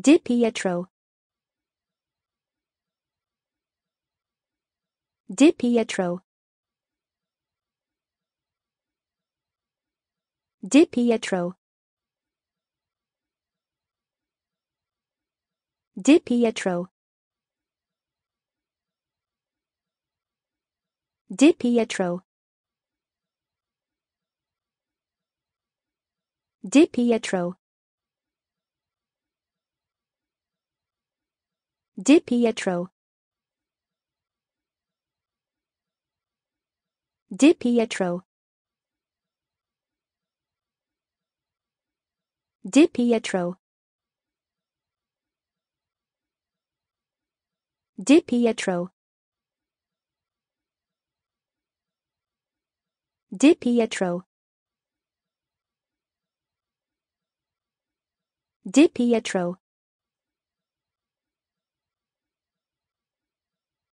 Dipietro. Di Pietro. Dipietro. Di Pietro. Dipietro. Di Pietro. Dipietro. Di Pietro. Dipietro. Di Pietro. Dipietro. Di Pietro.